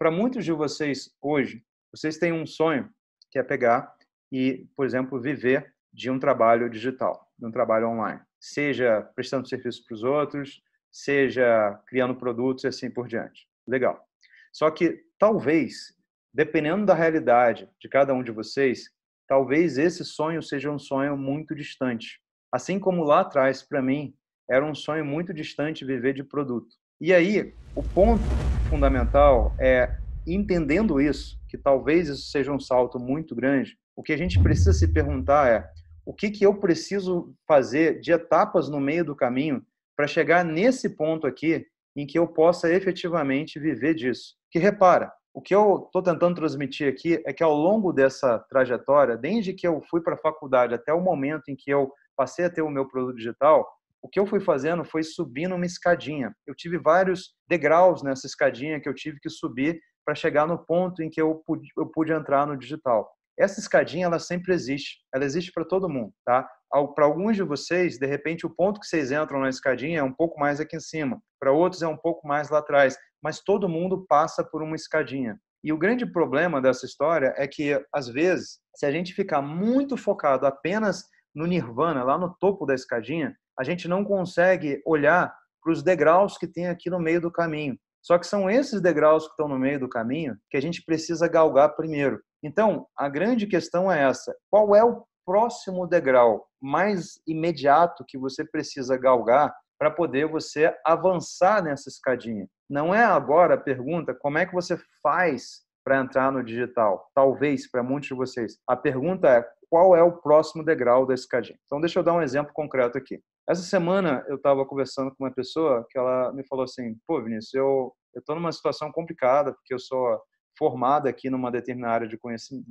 para muitos de vocês hoje, vocês têm um sonho que é pegar e, por exemplo, viver de um trabalho digital, de um trabalho online, seja prestando serviço para os outros, seja criando produtos e assim por diante. Legal. Só que talvez, dependendo da realidade de cada um de vocês, talvez esse sonho seja um sonho muito distante. Assim como lá atrás, para mim, era um sonho muito distante viver de produto. E aí, o ponto fundamental é, entendendo isso, que talvez isso seja um salto muito grande, o que a gente precisa se perguntar é o que, que eu preciso fazer de etapas no meio do caminho para chegar nesse ponto aqui em que eu possa efetivamente viver disso. Que repara, o que eu estou tentando transmitir aqui é que ao longo dessa trajetória, desde que eu fui para a faculdade até o momento em que eu passei a ter o meu produto digital, o que eu fui fazendo foi subindo uma escadinha. Eu tive vários degraus nessa escadinha que eu tive que subir para chegar no ponto em que eu pude, eu pude entrar no digital. Essa escadinha ela sempre existe, ela existe para todo mundo, tá? Para alguns de vocês, de repente, o ponto que vocês entram na escadinha é um pouco mais aqui em cima, para outros é um pouco mais lá atrás, mas todo mundo passa por uma escadinha. E o grande problema dessa história é que, às vezes, se a gente ficar muito focado apenas no nirvana, lá no topo da escadinha, a gente não consegue olhar para os degraus que tem aqui no meio do caminho. Só que são esses degraus que estão no meio do caminho que a gente precisa galgar primeiro. Então, a grande questão é essa: qual é o próximo degrau mais imediato que você precisa galgar para poder você avançar nessa escadinha? Não é agora a pergunta como é que você faz para entrar no digital. Talvez para muitos de vocês. A pergunta é qual é o próximo degrau da escadinha. Então, deixa eu dar um exemplo concreto aqui. Essa semana eu estava conversando com uma pessoa que ela me falou assim: pô, Vinícius, eu estou numa situação complicada porque eu sou formada aqui numa determinada área de,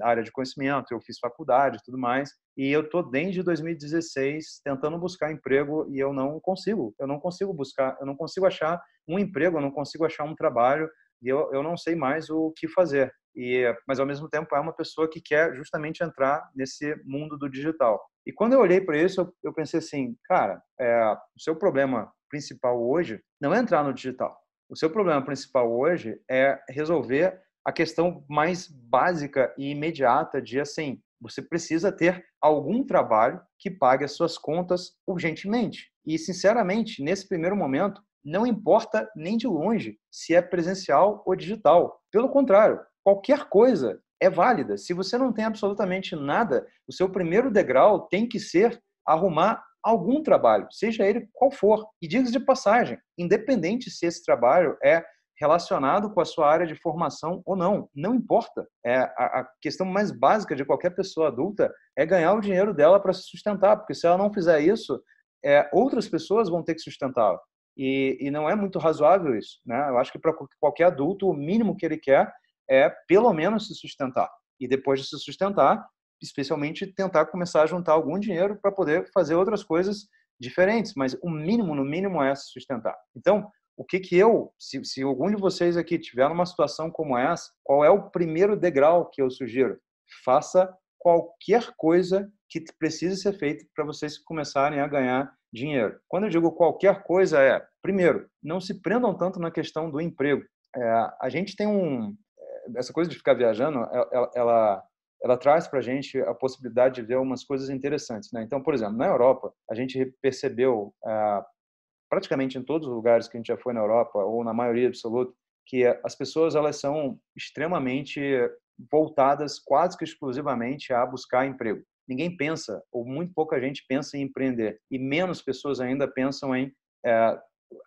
área de conhecimento, eu fiz faculdade e tudo mais, e eu estou desde 2016 tentando buscar emprego e eu não consigo, eu não consigo buscar, eu não consigo achar um emprego, eu não consigo achar um trabalho e eu, eu não sei mais o que fazer. E, mas ao mesmo tempo é uma pessoa que quer justamente entrar nesse mundo do digital. E quando eu olhei para isso, eu, eu, pensei assim, cara, é, o seu problema principal hoje não é entrar no digital. O seu problema principal hoje é resolver a questão mais básica e imediata de assim, você precisa ter algum trabalho que pague as suas contas urgentemente. E sinceramente, nesse primeiro momento, não importa nem de longe se é presencial ou digital. Pelo contrário, qualquer coisa é válida. Se você não tem absolutamente nada, o seu primeiro degrau tem que ser arrumar algum trabalho, seja ele qual for. E diga de passagem, independente se esse trabalho é relacionado com a sua área de formação ou não, não importa. É a, a questão mais básica de qualquer pessoa adulta é ganhar o dinheiro dela para se sustentar, porque se ela não fizer isso, é, outras pessoas vão ter que sustentá-la. E, e, não é muito razoável isso. Né? Eu acho que para qualquer adulto, o mínimo que ele quer é, pelo menos, se sustentar. E depois de se sustentar, especialmente tentar começar a juntar algum dinheiro para poder fazer outras coisas diferentes. Mas o mínimo, no mínimo, é se sustentar. Então, o que que eu, se, se algum de vocês aqui tiver numa situação como essa, qual é o primeiro degrau que eu sugiro? Faça qualquer coisa que precise ser feita para vocês começarem a ganhar dinheiro. Quando eu digo qualquer coisa é, primeiro, não se prendam tanto na questão do emprego. É, a gente tem um é, essa coisa de ficar viajando, ela, ela, ela traz para a gente a possibilidade de ver umas coisas interessantes. Né? Então, por exemplo, na Europa, a gente percebeu, é, praticamente em todos os lugares que a gente já foi na Europa, ou na maioria absoluta, que as pessoas elas são extremamente voltadas quase que exclusivamente a buscar emprego. Ninguém pensa, ou muito pouca gente pensa em empreender, e menos pessoas ainda pensam em é,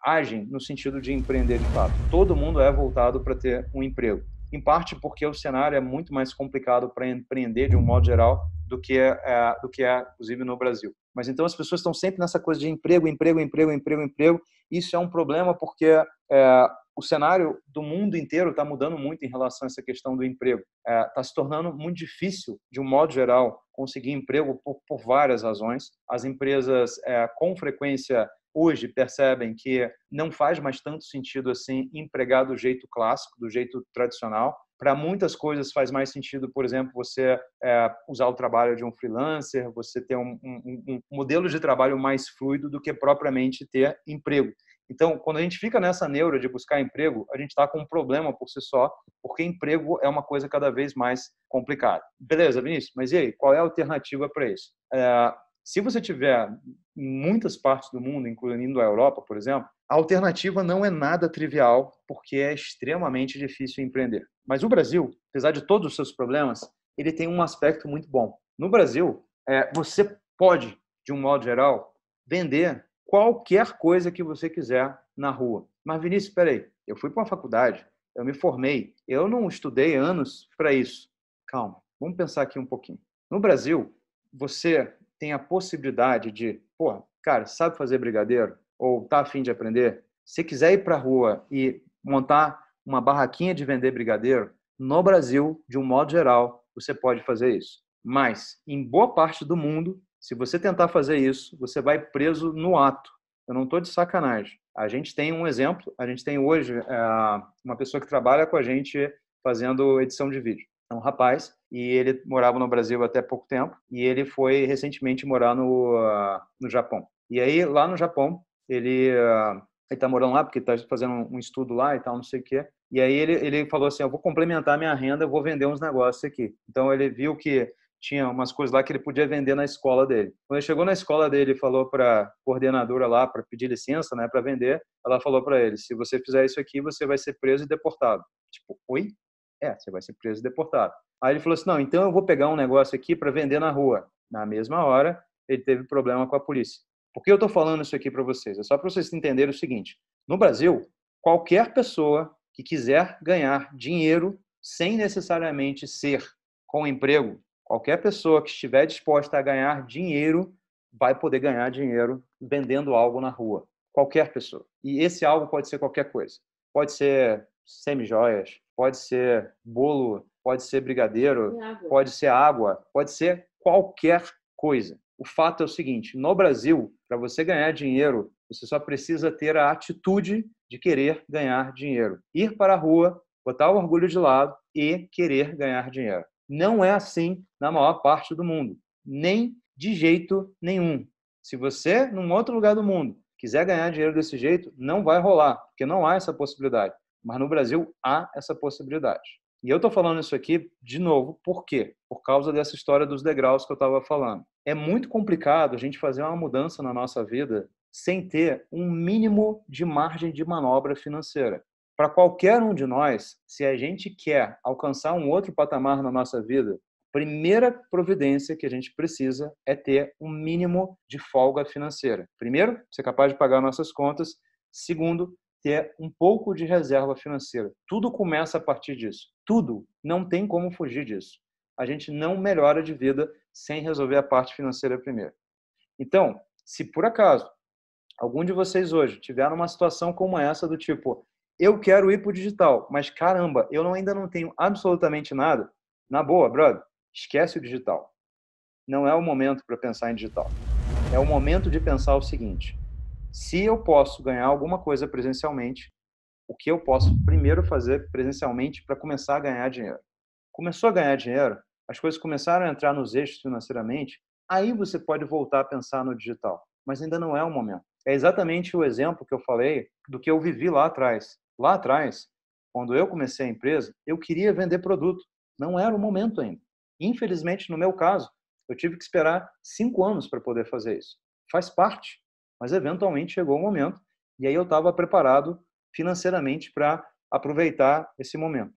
agem no sentido de empreender de fato. Todo mundo é voltado para ter um emprego. Em parte porque o cenário é muito mais complicado para empreender de um modo geral do que é, é, do que é, inclusive, no Brasil. Mas então as pessoas estão sempre nessa coisa de emprego, emprego, emprego, emprego, emprego. Isso é um problema porque é, o cenário do mundo inteiro está mudando muito em relação a essa questão do emprego. Está é, se tornando muito difícil, de um modo geral, conseguir emprego por, por várias razões. As empresas, é, com frequência, hoje percebem que não faz mais tanto sentido assim empregar do jeito clássico, do jeito tradicional. Para muitas coisas faz mais sentido, por exemplo, você é, usar o trabalho de um freelancer, você ter um, um, um modelo de trabalho mais fluido do que propriamente ter emprego. Então, quando a gente fica nessa neura de buscar emprego, a gente está com um problema por si só, porque emprego é uma coisa cada vez mais complicada. Beleza, Vinícius, mas e aí, qual é a alternativa para isso? É, se você tiver em muitas partes do mundo, incluindo a Europa, por exemplo, a alternativa não é nada trivial, porque é extremamente difícil empreender. Mas o Brasil, apesar de todos os seus problemas, ele tem um aspecto muito bom. No Brasil, é, você pode, de um modo geral, vender qualquer coisa que você quiser na rua. Mas, Vinícius, espera aí, eu fui para uma faculdade, eu me formei, eu não estudei anos para isso. Calma, vamos pensar aqui um pouquinho. No Brasil, você tem a possibilidade de, pô, cara, sabe fazer brigadeiro? Ou tá afim de aprender? Se quiser ir para a rua e montar uma barraquinha de vender brigadeiro, no Brasil, de um modo geral, você pode fazer isso. Mas, em boa parte do mundo, se você tentar fazer isso, você vai preso no ato. Eu não estou de sacanagem. A gente tem um exemplo, a gente tem hoje é, uma pessoa que trabalha com a gente fazendo edição de vídeo. É um rapaz e ele morava no Brasil até pouco tempo e ele foi recentemente morar no, uh, no Japão. E aí, lá no Japão, ele uh, está morando lá porque está fazendo um estudo lá e tal, não sei o quê. E aí ele, ele falou assim, eu vou complementar minha renda, eu vou vender uns negócios aqui. Então ele viu que tinha umas coisas lá que ele podia vender na escola dele. Quando ele chegou na escola dele e falou para a coordenadora lá para pedir licença, né, para vender, ela falou para ele: se você fizer isso aqui, você vai ser preso e deportado. Tipo, oi? É, você vai ser preso e deportado. Aí ele falou assim: não, então eu vou pegar um negócio aqui para vender na rua. Na mesma hora, ele teve problema com a polícia. Por que eu estou falando isso aqui para vocês? É só para vocês entenderem o seguinte: no Brasil, qualquer pessoa que quiser ganhar dinheiro sem necessariamente ser com emprego, Qualquer pessoa que estiver disposta a ganhar dinheiro vai poder ganhar dinheiro vendendo algo na rua. Qualquer pessoa. E esse algo pode ser qualquer coisa. Pode ser semi-joias, pode ser bolo, pode ser brigadeiro, pode ser água, pode ser qualquer coisa. O fato é o seguinte: no Brasil, para você ganhar dinheiro, você só precisa ter a atitude de querer ganhar dinheiro. Ir para a rua, botar o orgulho de lado e querer ganhar dinheiro. Não é assim na maior parte do mundo, nem de jeito nenhum. Se você, num outro lugar do mundo, quiser ganhar dinheiro desse jeito, não vai rolar, porque não há essa possibilidade. Mas no Brasil há essa possibilidade. E eu estou falando isso aqui de novo, por quê? Por causa dessa história dos degraus que eu estava falando. É muito complicado a gente fazer uma mudança na nossa vida sem ter um mínimo de margem de manobra financeira. Para qualquer um de nós, se a gente quer alcançar um outro patamar na nossa vida, a primeira providência que a gente precisa é ter um mínimo de folga financeira. Primeiro, ser capaz de pagar nossas contas. Segundo, ter um pouco de reserva financeira. Tudo começa a partir disso. Tudo. Não tem como fugir disso. A gente não melhora de vida sem resolver a parte financeira primeiro. Então, se por acaso algum de vocês hoje tiver numa situação como essa do tipo, eu quero ir para o digital, mas caramba, eu não, ainda não tenho absolutamente nada. Na boa, brother, esquece o digital. Não é o momento para pensar em digital. É o momento de pensar o seguinte: se eu posso ganhar alguma coisa presencialmente, o que eu posso primeiro fazer presencialmente para começar a ganhar dinheiro? Começou a ganhar dinheiro, as coisas começaram a entrar nos eixos financeiramente, aí você pode voltar a pensar no digital, mas ainda não é o momento. É exatamente o exemplo que eu falei do que eu vivi lá atrás. Lá atrás, quando eu comecei a empresa, eu queria vender produto. Não era o momento ainda. Infelizmente, no meu caso, eu tive que esperar cinco anos para poder fazer isso. Faz parte, mas eventualmente chegou o momento e aí eu estava preparado financeiramente para aproveitar esse momento.